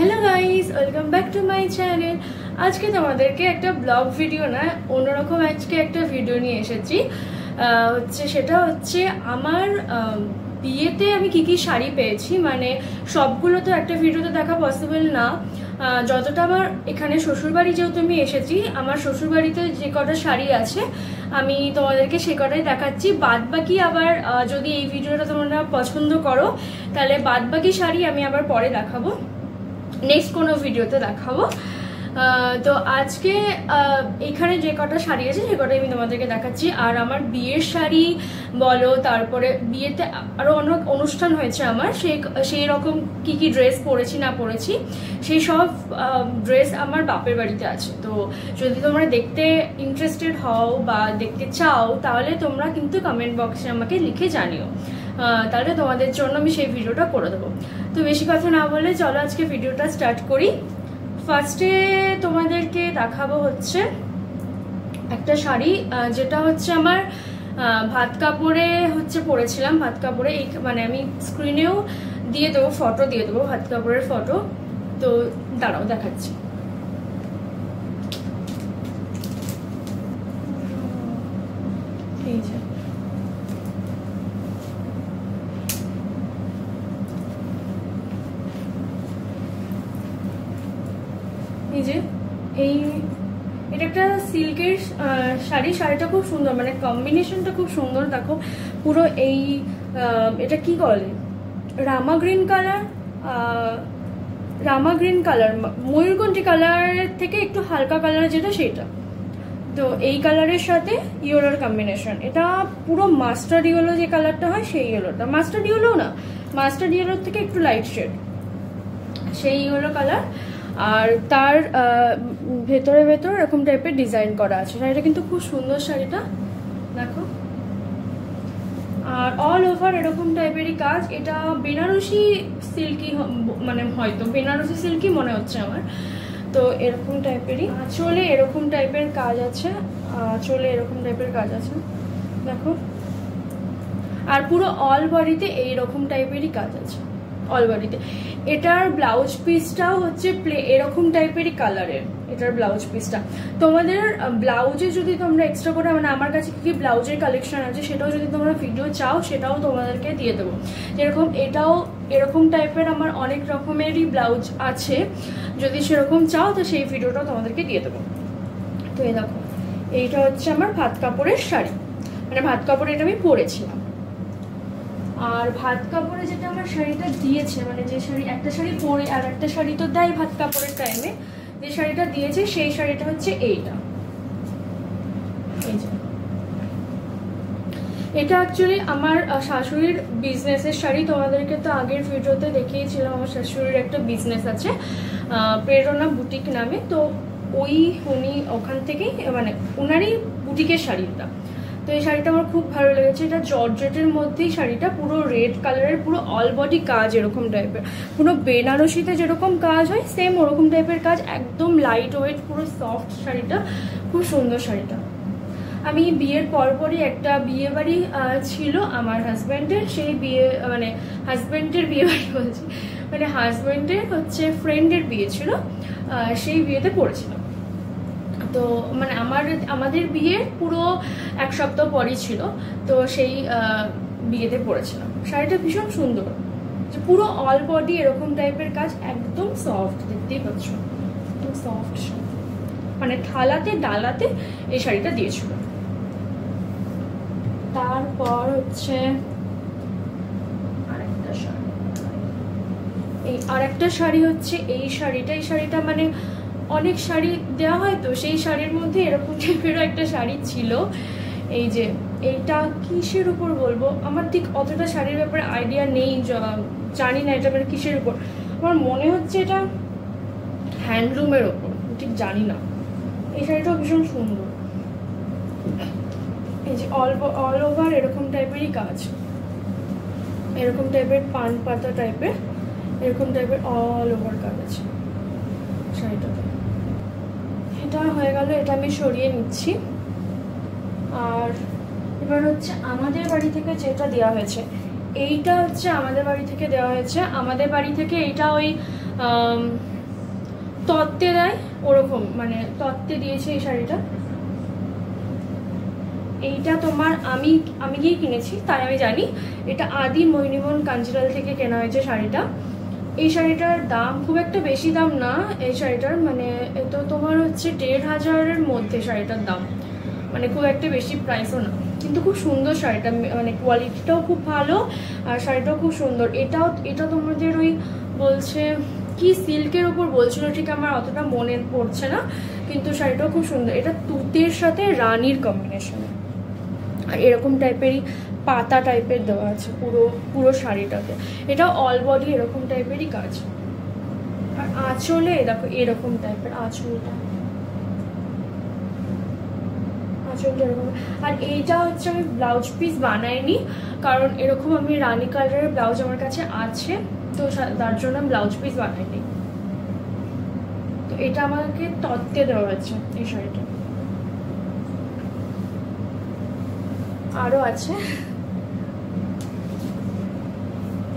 Hello guys welcome back to my channel আজকে তোমাদেরকে একটা ব্লগ ভিডিও না, অন্যরকম আজকে একটা ভিডিও নিয়ে এসেছি। হচ্ছে সেটা হচ্ছে আমার বিয়েতে আমি কি কি শাড়ি পেয়েছি মানে সবগুলো তো একটা ভিডিওতে দেখা পসিবল না। যতটা আমার এখানে শ্বশুরবাড়ি যেহেতু আমি এসেছি, আমার শ্বশুরবাড়িতে যে কটা শাড়ি আছে, আমি তোমাদেরকে সে কটাই দেখাচ্ছি। বাদ বাকি আবার যদি এই ভিডিওটা তোমরা পছন্দ করো, তাহলে বাদ বাকি শাড়ি আমি আবার পরে দেখাবো। নেক্সট কোনো ভিডিওতে দেখাবো। তো আজকে এখানে যে কটা শাড়ি আছে, সে কটাই আমি তোমাদেরকে দেখাচ্ছি। আর আমার বিয়ের শাড়ি বলো, তারপরে বিয়েতে আরও অনেক অনুষ্ঠান হয়েছে আমার। সেই সেই রকম কি কি ড্রেস পরেছি, না পরেছি, সেই সব ড্রেস আমার বাপের বাড়িতে আছে। তো যদি তোমরা দেখতে ইন্টারেস্টেড হও বা দেখতে চাও, তাহলে তোমরা কিন্তু কমেন্ট বক্সে আমাকে লিখে জানিও। তাহলে তোমাদের জন্য আমি সেই ভিডিওটা করে দেবো। তো বেশি কথা না বলে চলো আজকে ভিডিওটা স্টার্ট করি। ফার্স্টে তোমাদেরকে দেখাবো হচ্ছে একটা শাড়ি যেটা হচ্ছে আমার ভাত কাপড়ে হচ্ছে পরেছিলাম। ভাত কাপড়ে এই মানে আমি স্ক্রিনেও দিয়ে দেবো ফটো দিয়ে দেবো ভাত কাপড়ের ফটো তো দাঁড়াও, দেখাচ্ছি এই যে এই যে এই এটা একটা সিল্কের শাড়ি। শাড়িটা খুব সুন্দর মানে কম্বিনেশনটা খুব সুন্দর। দেখো, পুরো এই এটা কি বলে? Rama green colour Rama green colour ময়ূরকণ্ঠী কালারের থেকে একটু হালকা কালার যেটা সেটা। তো এই কালারের সাথে ইয়েলোর কম্বিনেশন এটা পুরো মাস্টার ইয়েলো যে কালারটা হয়, সেই ইয়েলোটা মাস্টার ইয়েলো না মাস্টার ইয়েলোর থেকে একটু লাইট শেড সেই ইয়েলো কালার আর তার ভেতরে ভেতরে এরকম টাইপের ডিজাইন করা আছে। শাড়িটা কিন্তু খুব সুন্দর শাড়িটা। দেখো। আর অল ওভার এরকম টাইপেরই কাজ। এটা বেনারসি সিল্কি মানে হয়তো, বেনারসি সিল্কি মনে হচ্ছে আমার। তো এরকম টাইপেরই চলে এরকম টাইপের কাজ আছে। চলে এরকম টাইপের কাজ আছে। দেখো। আর পুরো অল বডিতে এইরকম টাইপেরই কাজ আছে। অল বডিতে এটার ব্লাউজ পিসটাও হচ্ছে প্লে এরকম টাইপেরই কালারের এটার ব্লাউজ পিসটা তোমাদের ব্লাউজে যদি তোমরা এক্সট্রা করে মানে আমার কাছে কি কি ব্লাউজের কালেকশন আছে, সেটাও যদি তোমরা ভিডিও চাও, সেটাও তোমাদেরকে দিয়ে দেবো। যেরকম এটাও এরকম টাইপের আমার অনেক রকমেরই ব্লাউজ আছে। যদি সেরকম চাও, তো সেই ভিডিওটাও তোমাদেরকে দিয়ে দেবো। তো এই দেখো, এইটা হচ্ছে আমার ভাত কাপড়ের শাড়ি। মানে ভাত কাপড় এটা আমি পরেছিলাম। আর ভাত কাপড়ে যেটা আমার শাড়িটা দিয়েছে মানে যে শাড়ি, একটা শাড়ি পরে আর একটা শাড়ি তো দেয় ভাত কাপড়ের টাইমে যে শাড়িটা দিয়েছে সেই শাড়িটা হচ্ছে এইটা। এই এটা অ্যাকচুয়ালি আমার শাশুড়ির বিজনেসের শাড়ি, তোমাদেরকে তো আগের ভিডিওতে দেখিয়েছিলাম, আমার শাশুড়ির একটা বিজনেস আছে প্রেরণা বুটিক নামে, তো ওই উনি ওখান থেকেই মানে ওনারই বুটিকের শাড়িটা। তো এই শাড়িটা আমার খুব ভালো লেগেছে। এটা জর্জেটের মধ্যেই শাড়িটা, পুরো রেড কালারের পুরো অল বডি কাজ এরকম টাইপের পুরো বেনারসিতে যেরকম কাজ হয় সেম ওরকম টাইপের কাজ, একদম লাইট ওয়েট পুরো সফট শাড়িটা, খুব সুন্দর শাড়িটা। আমি বিয়ের পরপরই একটা বিয়ে বাড়ি ছিল আমার হাজব্যান্ডের সেই বিয়ে মানে হাজব্যান্ডের বিয়ে বাড়ি বলছি। মানে হাজব্যান্ডের হচ্ছে ফ্রেন্ডের বিয়ে ছিল সেই বিয়েতে পড়েছিলাম। তো মানে আমার, আমাদের বিয়ের পুরো এক সপ্তাহ পরই ছিল, তো সেই বিয়েতে পড়েছিলাম। শাড়িটা ভীষণ সুন্দর। যে পুরো অল বডি এরকম টাইপের কাজ একদম সফট দেখতেই পাচ্ছ। একদম সফট মানে থালাতে, ডালাতে এই শাড়িটা দিয়েছিল। তারপর হচ্ছে আরেকটা শাড়ি। এই আরেকটা শাড়ি হচ্ছে এই শাড়িটা। এই শাড়িটা মানে অনেক শাড়ি দেওয়া হয় তো, সেই শাড়ির মধ্যে এরকম টাইপেরও একটা শাড়ি ছিল। এই যে, এইটা কিসের উপর বলব? আমার ঠিক অতটা শাড়ির ব্যাপারে আইডিয়া নেই জানি না এটা মানে কিসের উপর। আমার মনে হচ্ছে এটা হ্যান্ডলুমের ওপর ঠিক জানি না। এই শাড়িটাও ভীষণ সুন্দর। এই যে অল অল ওভার এরকম টাইপেরই কাজ। এরকম টাইপের পান পাতা টাইপের এরকম টাইপের অল ওভার কাজ আছে। শাড়িটাতে। এটা হয়ে গেল, এটা আমি সরিয়ে নিচ্ছি। আর এবার হচ্ছে আমাদের বাড়ি থেকে যেটা দেওয়া হয়েছে, এইটা হচ্ছে আমাদের বাড়ি থেকে দেওয়া হয়েছে। আমাদের বাড়ি থেকে এইটা ওই তত্ত্বে দেয়, ওরকম মানে তত্ত্বে দিয়েছে এই শাড়িটা। এইটা তোমার আমি আমি গিয়ে কিনেছি, তাই আমি জানি। এটা আদি মহিনীমন কাঞ্জিলাল থেকে কেনা হয়েছে শাড়িটা। এই শাড়িটার দাম খুব একটা বেশি দাম না। এই শাড়িটার মানে তো তোমার হচ্ছে দেড় হাজারের মধ্যে শাড়িটার দাম। মানে খুব একটা বেশি প্রাইসও না। কিন্তু খুব সুন্দর শাড়িটা মানে কোয়ালিটিটাও খুব ভালো আর শাড়িটাও খুব সুন্দর। এটাও, এটা তোমাদের ওই বলছে কি সিল্কের ওপর বলছিল, ঠিক আমার অতটা মনে পড়ছে না। কিন্তু শাড়িটাও খুব সুন্দর। এটা তুতের সাথে রানির কম্বিনেশনে আর এরকম টাইপেরই পাতা টাইপের দেওয়া আছে, পুরো পুরো শাড়িটাতে এটা অল বডি এরকম টাইপেরই কাজ। আর আঁচলে, দেখো, এরকম টাইপের আঁচলটা। আঁচলটা আর এইটা হচ্ছে আমি ব্লাউজ পিস বানাইনি, কারণ এরকম আমি রানি কালারের ব্লাউজ আমার কাছে আছে, তো তার জন্য ব্লাউজ পিস বানাইনি। তো এটা আমাকে তত্ত্বে দেওয়া হয়েছে এই শাড়িটা। আরও আছে?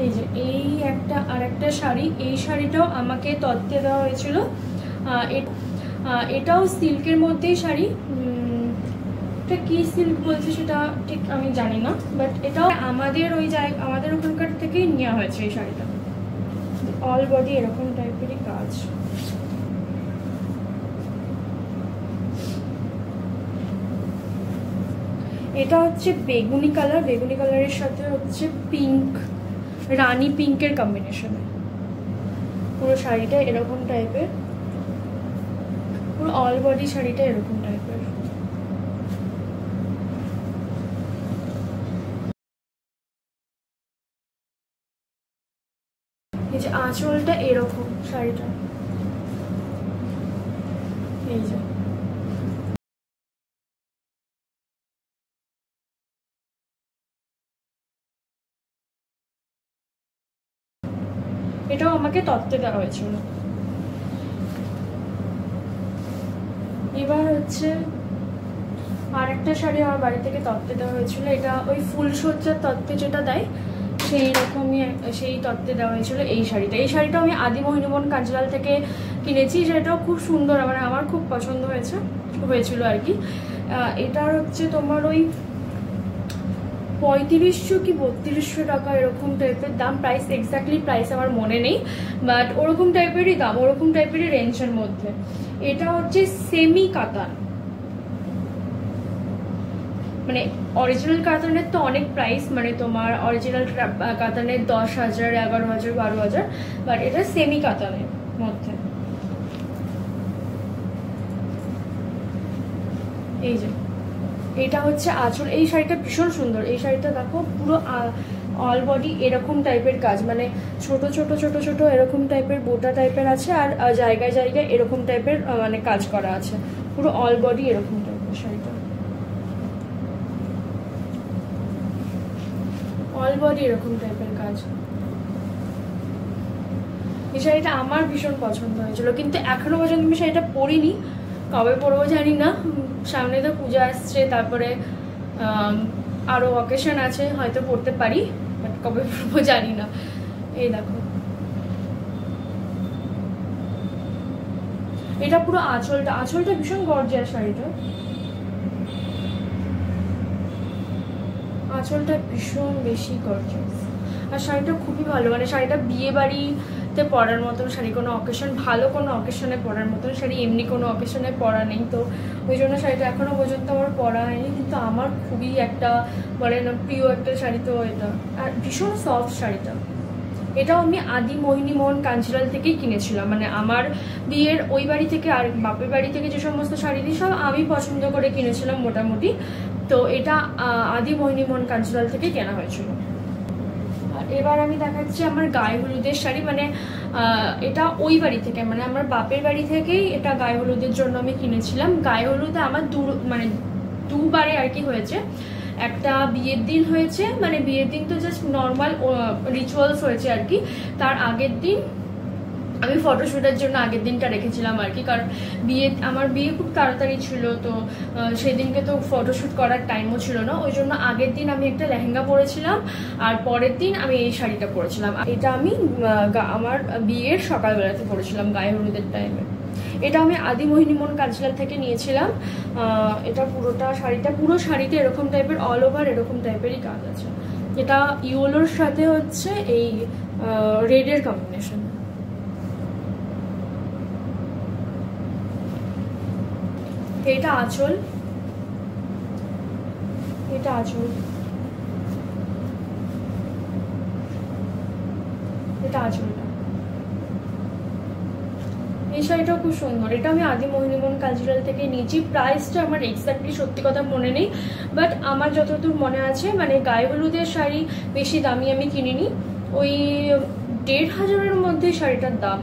এই যে এই একটা আর একটা শাড়ি, এই শাড়িটাও আমাকে তত্ত্বে দেওয়া হয়েছিল। এটাও সিল্কের মধ্যেই শাড়ি। এটা কি সিল্ক বলছে সেটা ঠিক আমি জানি না বাট এটাও আমাদের ওই জায়গা, আমাদের ওখানকার থেকেই নেওয়া হয়েছে এই শাড়িটা। অল বডি এরকম টাইপেরই কাজ। এটা হচ্ছে বেগুনি কালার বেগুনি কালারের সাথে হচ্ছে পিঙ্ক রানি পিঙ্কের কম্বিনেশনে পুরো শাড়িটা এরকম টাইপের পুরো অল বডি শাড়িটা এরকম টাইপের এই যে আঁচলটা এরকম শাড়িটা এই যে। আমাকে তত্ত্বে দেওয়া হয়েছিল। এবার হচ্ছে আর একটা শাড়ি আমার বাড়ি থেকে তত্ত্বে দেওয়া হয়েছিল। এটা ওই ফুলসজ্জার তত্ত্বে যেটা দেয়, সেই রকমই সেই তত্ত্বে দেওয়া হয়েছিল এই শাড়িটা। এই শাড়িটা আমি আদি মোহিনীমন কাঞ্চলাল থেকে কিনেছি। সেটাও খুব সুন্দর মানে আমার খুব পছন্দ হয়েছে, হয়েছিল আর কি। এটার হচ্ছে তোমার ওই পঁয়ত্রিশশো কি বত্রিশশো টাকা এরকম টাইপের দাম প্রাইস এক্স্যাক্টলি প্রাইস আমার মনে নেই বাট ওরকম টাইপেরই দাম, ওরকম টাইপেরই রেঞ্জের মধ্যে। এটা হচ্ছে সেমি কাতান। মানে অরিজিনাল কাতানের তো অনেক প্রাইস মানে তোমার অরিজিনাল কাতানের দশ হাজার, এগারো হাজার, বারো হাজার বাট এটা সেমি কাতানের মধ্যে। এই যে। এটা হচ্ছে আঁচল। এই শাড়িটা ভীষণ সুন্দর। এই শাড়িটা দেখো, পুরো অল বডি এরকম টাইপের কাজ। মানে ছোট ছোট ছোট ছোট এরকম টাইপের বোটা টাইপের আছে আর জায়গায় জায়গায় এরকম টাইপের মানে কাজ করা আছে। পুরো অল বডি এরকম টাইপের শাড়িটা। অল বডি এরকম টাইপের কাজ। এই শাড়িটা আমার ভীষণ পছন্দ হয়েছিল। কিন্তু এখনও পর্যন্ত আমি শাড়িটা পরিনি। কবে পরবো জানি না। সামনে তো পূজা আসছে, তারপরে আরও অকেশন আছে, হয়তো পড়তে পারি বাট কবে পরবো জানি না। এই দেখো। এটা পুরো আঁচলটা আঁচলটা ভীষণ গর্জিয়াস শাড়িটা আঁচলটা ভীষণ বেশি গর্জিয়াস আর শাড়িটা খুবই ভালো মানে শাড়িটা বিয়ে বাড়িতে পরার মতন শাড়ি, কোনো অকেশন ভালো কোনো অকেশনে পরার মতন শাড়ি, এমনি কোনো অকেশনে পরা নেই। তো ওই জন্য শাড়িটা এখনও পর্যন্ত আমার পরা হয়নি, কিন্তু আমার খুবই একটা বলে না, প্রিয় একটা শাড়ি তো এটা। আর ভীষণ সফট শাড়িটা। এটাও আমি আদি মোহিনী মোহন কাঞ্চিলাল থেকেই কিনেছিলাম। মানে আমার বিয়ের ওই বাড়ি থেকে আর বাপের বাড়ি থেকে যে সমস্ত শাড়ি দিই, সব আমি পছন্দ করে কিনেছিলাম মোটামুটি। তো এটা আদি মোহিনী মোহন কাঞ্চিলাল থেকে কেনা হয়েছিল। এবার আমি দেখাচ্ছি আমার গায়ে হলুদের শাড়ি মানে এটা ওই বাড়ি থেকে মানে আমার বাপের বাড়ি থেকেই এটা গায়ে হলুদের জন্য আমি কিনেছিলাম। গায়ে হলুদে আমার দু মানে দুবারে আর কি হয়েছে। একটা বিয়ের দিন হয়েছে মানে বিয়ের দিন তো জাস্ট নর্মাল রিচুয়ালস হয়েছে আর কি। তার আগের দিন আমি ফটোশ্যুটের জন্য আগের দিনটা রেখেছিলাম আর কি, কারণ বিয়ে, আমার বিয়ে খুব তাড়াতাড়ি ছিল তো সেদিনকে তো ফটোশ্যুট করার টাইমও ছিল না। ওই জন্য আগের দিন আমি একটা লেহেঙ্গা পরেছিলাম আর পরের দিন আমি এই শাড়িটা পরেছিলাম। এটা আমি আমার বিয়ের সকালবেলাতে পরেছিলাম, গায়ে হলুদের টাইমে এটা আমি আদি মোহিনীমোহন কালচারাল থেকে নিয়েছিলাম। এটা পুরোটা শাড়িটা, পুরো শাড়িতে এরকম টাইপের অল ওভার এরকম টাইপেরই কাজ আছে। এটা ইয়োলোর সাথে হচ্ছে এই রেডের কম্বিনেশন এটা আঁচল। এটা আঁচল। এটা আঁচলটা এই শাড়িটাও খুব সুন্দর। এটা আমি আদি মোহিনীমোহন কালচারাল থেকে নিয়েছি। প্রাইসটা আমার এক্স্যাক্টলি সত্যি কথা মনে নেই। বাট আমার যতদূর মনে আছে মানে গায়ে হলুদের শাড়ি বেশি দামি আমি কিনিনি। ওই দেড় হাজারের মধ্যে শাড়িটার দাম।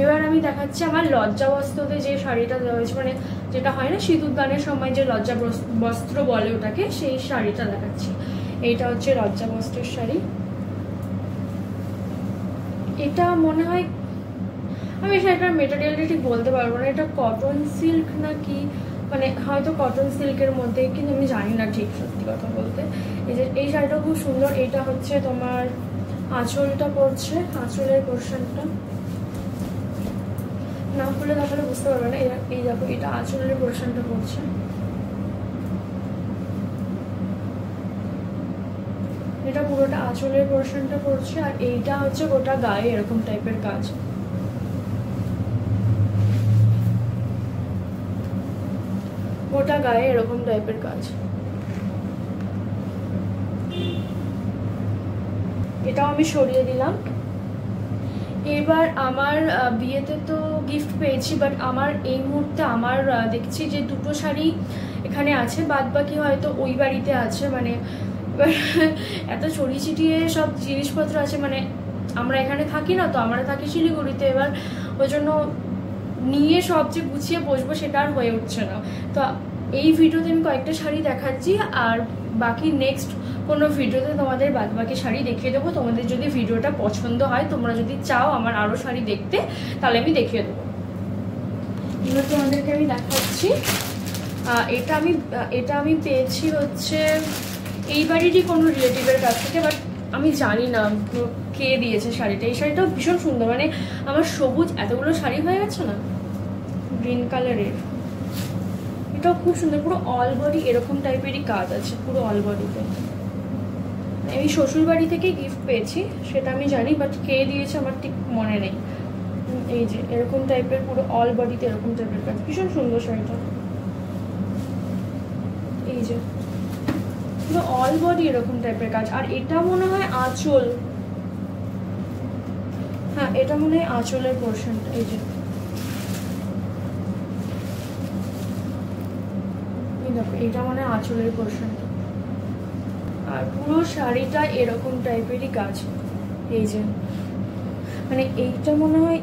এবার আমি দেখাচ্ছি আমার লজ্জা বস্ত্রতে যে শাড়িটা হয়েছে মানে যেটা হয় না, সিঁদুর দানের সময় যে লজ্জা বস্ত্র বলে ওটাকে, সেই শাড়িটা দেখাচ্ছি। এইটা হচ্ছে লজ্জা বস্ত্রের শাড়ি। এটা মনে হয়, আমি শাড়িটার মেটেরিয়ালটা ঠিক বলতে পারব না, এটা কটন সিল্ক না কি মানে হয়তো কটন সিল্কের মধ্যে, কিন্তু আমি জানি না ঠিক সত্যি কথা বলতে। এই যে, এই শাড়িটা খুব সুন্দর, এটা হচ্ছে তোমার আঁচলটা পড়ছে, আঁচলের পোর্শনটা না খুলে তাহলে বুঝতে পারবে না এই- দেখো, এটা আঁচলের পোর্শনটা পড়ছে এটা পুরোটা আঁচলের পোর্শনটা পড়ছে আর এইটা হচ্ছে গোটা গায়ে এরকম টাইপের কাজ। গোটা গায়ে এরকম টাইপের কাজ। এটাও আমি সরিয়ে দিলাম। এবার আমার বিয়েতে তো গিফট পেয়েছি বাট আমার এই মুহূর্তে আমার দেখছি যে দুটো শাড়ি এখানে আছে বাদ বাকি হয়তো ওই বাড়িতে আছে মানে এবার এত ছড়িয়ে ছিটিয়ে সব জিনিসপত্র আছে মানে আমরা এখানে থাকি না তো, আমরা থাকি শিলিগুড়িতে, এবার ওই জন্য নিয়ে সব যে গুছিয়ে বসবো সেটা আর হয়ে উঠছে না। তো এই ভিডিওতে আমি কয়েকটা শাড়ি দেখাচ্ছি, আর বাকি নেক্সট কোনো ভিডিওতে তোমাদের বাদ বাকি শাড়ি দেখিয়ে দেবো। তোমাদের যদি ভিডিওটা পছন্দ হয়, তোমরা যদি চাও আমার আরও শাড়ি দেখতে, তাহলে আমি দেখিয়ে দেবো। এবার তোমাদেরকে আমি দেখাচ্ছি। এটা আমি এটা আমি পেয়েছি হচ্ছে, এই বাড়িরই কোনো রিলেটিভের কাছ থেকে, বাট আমি জানি না কে দিয়েছে শাড়িটা। এই শাড়িটাও ভীষণ সুন্দর মানে আমার সবুজ এতগুলো শাড়ি হয়ে গেছে না? গ্রিন কালারের এটাও খুব সুন্দর, পুরো অল বডি এরকম টাইপেরই কাজ আছে, পুরো অল বডিতে আমি শ্বশুর বাড়ি থেকে গিফট পেয়েছি, সেটা আমি জানি বাট কে দিয়েছে আমার ঠিক মনে নেই। এই যে, এরকম টাইপের পুরো অল বডিতে এরকম টাইপের কাজ। ভীষণ সুন্দর শাড়িটা। এই যে, পুরো অল বডি এরকম টাইপের কাজ। আর এটা মনে হয় আঁচল। হ্যাঁ এটা মনে হয় আঁচলের পোর্শনটা এই যে। এটা মনে হয় আঁচলের পোর্শনটা আর পুরো শাড়িটা এরকম টাইপেরই কাজ এই যে মানে এইটা মনে হয়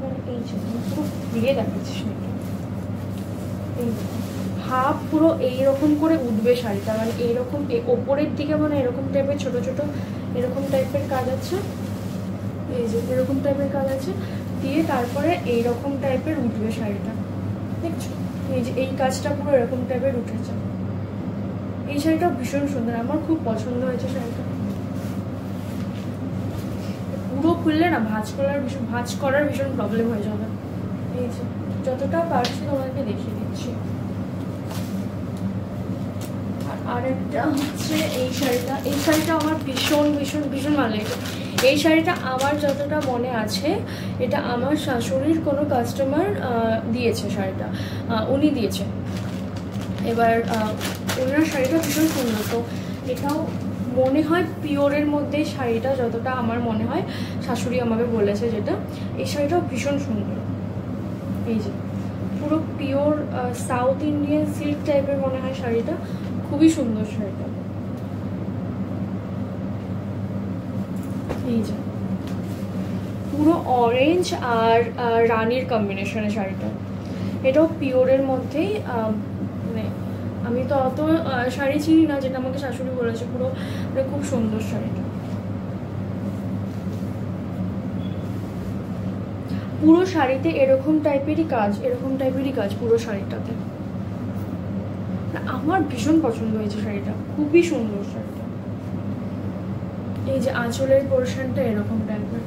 মানে এই যে আমি পুরো দিয়ে দেখাচ্ছি শাড়িটা এই হাফ পুরো এইরকম করে উঠবে শাড়িটা মানে এইরকম ওপরের দিকে মানে এরকম টাইপের ছোট ছোট এরকম টাইপের কাজ আছে। এই যে, এরকম টাইপের কাজ আছে। দিয়ে তারপরে এইরকম টাইপের উঠবে শাড়িটা। দেখছ? এই যে, এই কাজটা পুরো এরকম টাইপের উঠেছে। এই শাড়িটা ভীষণ সুন্দর, আমার খুব পছন্দ হয়েছে শাড়িটা। পুরো খুললে না ভাঁজ করার ভীষণ, ভাঁজ করার ভীষণ প্রবলেম হয়ে যাবে। এই যে, যতটা পারছি তোমাদেরকে দেখিয়ে দিচ্ছি। আর আরেকটা হচ্ছে এই শাড়িটা। এই শাড়িটা আমার ভীষণ ভীষণ ভীষণ ভালো লেগেছে। এই শাড়িটা আমার যতটা মনে আছে, এটা আমার শাশুড়ির কোনো কাস্টমার দিয়েছে শাড়িটা। উনি দিয়েছে। এবার ওনার শাড়িটা ভীষণ সুন্দর। তো এটাও মনে হয় পিওরের মধ্যে শাড়িটা যতটা আমার মনে হয়, শাশুড়ি আমাকে বলেছে যেটা, এই শাড়িটাও ভীষণ সুন্দর। এই যে, পুরো পিওর সাউথ ইন্ডিয়ান সিল্ক টাইপের মনে হয় শাড়িটা, খুবই সুন্দর শাড়িটা। এই যে, পুরো অরেঞ্জ আর রানীর কম্বিনেশনের শাড়িটা। এটাও পিওরের মধ্যেই আমি তো অত শাড়ি চিনি না যেটা আমাকে শাশুড়ি বলেছে, পুরো মানে খুব সুন্দর শাড়িটা পুরো শাড়িতে এরকম টাইপেরই কাজ, এরকম টাইপেরই কাজ পুরো শাড়িটাতে। আমার ভীষণ পছন্দ হয়েছে শাড়িটা, খুবই সুন্দর শাড়িটা। এই যে আঁচলের পোর্শনটা এরকম টাইপের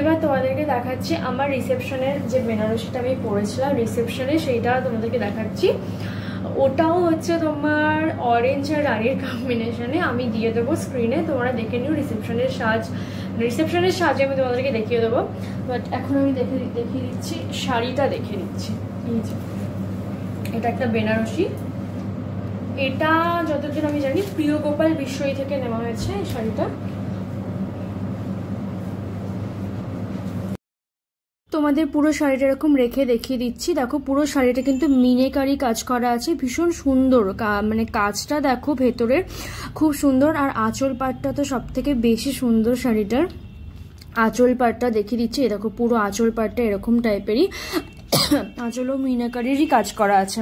এবার তোমাদেরকে দেখাচ্ছি আমার রিসেপশনের যে বেনারসিটা আমি পরেছিলাম রিসেপশনে, সেইটা তোমাদেরকে দেখাচ্ছি। ওটাও হচ্ছে তোমার অরেঞ্জ আর রানির কম্বিনেশনে আমি দিয়ে দেবো স্ক্রিনে তোমরা দেখে নিও রিসেপশনের সাজ। রিসেপশনের সাজে আমি তোমাদেরকে দেখিয়ে দেবো। বাট এখন আমি দেখে দেখিয়ে দিচ্ছি, শাড়িটা দেখে দিচ্ছি এটা একটা বেনারসি। এটা যতদিন আমি জানি প্রিয় গোপাল বিশ্বই থেকে নেওয়া হয়েছে এই শাড়িটা। তোমাদের পুরো শাড়িটা এরকম রেখে দেখিয়ে দিচ্ছি। দেখো, পুরো শাড়িটা কিন্তু মিনেকারি কাজ করা আছে। ভীষণ সুন্দর মানে কাজটা দেখো ভেতরের। খুব সুন্দর। আর আঁচল পাটটা তো সব থেকে বেশি সুন্দর শাড়িটার। আঁচল পাটটা দেখিয়ে দিচ্ছি। দেখো, পুরো আঁচল পাটটা এরকম টাইপেরই আঁচলও মিনাকারিরই কাজ করা আছে।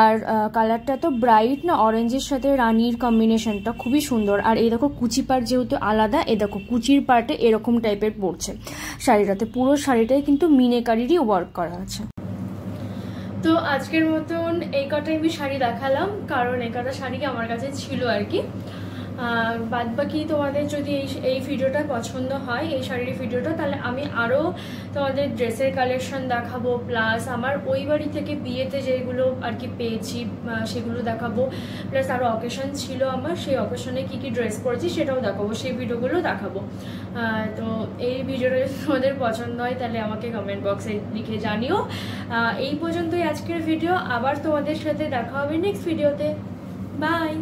আর কালারটা তো ব্রাইট না অরেঞ্জের সাথে রানির কম্বিনেশনটা খুবই সুন্দর। আর এই দেখো, কুচি পার্ট যেহেতু আলাদা এ দেখো, কুচির পার্টে এরকম টাইপের পড়ছে। শাড়িটাতে পুরো শাড়িটাই কিন্তু মিনেকারিরই ওয়ার্ক করা আছে। তো আজকের মতন এই কটাই আমি শাড়ি দেখালাম, কারণ এই কটা শাড়ি আমার কাছে ছিল আর কি। বাদ বাকি তোমাদের যদি এই এই ভিডিওটা পছন্দ হয়, এই শাড়ির ভিডিওটা, তাহলে আমি আরও তোমাদের ড্রেসের কালেকশন দেখাবো প্লাস আমার ওই বাড়ি থেকে বিয়েতে যেগুলো আর কি পেয়েছি সেগুলো দেখাবো প্লাস আরও অকেশন ছিল আমার, সেই অকেশনে কী কী ড্রেস পরেছি সেটাও দেখাবো, সেই ভিডিওগুলো দেখাবো। তো এই ভিডিওটা যদি তোমাদের পছন্দ হয়, তাহলে আমাকে কমেন্ট বক্সে লিখে জানিও। এই পর্যন্তই আজকের ভিডিও আবার তোমাদের সাথে দেখা হবে নেক্সট ভিডিওতে বাই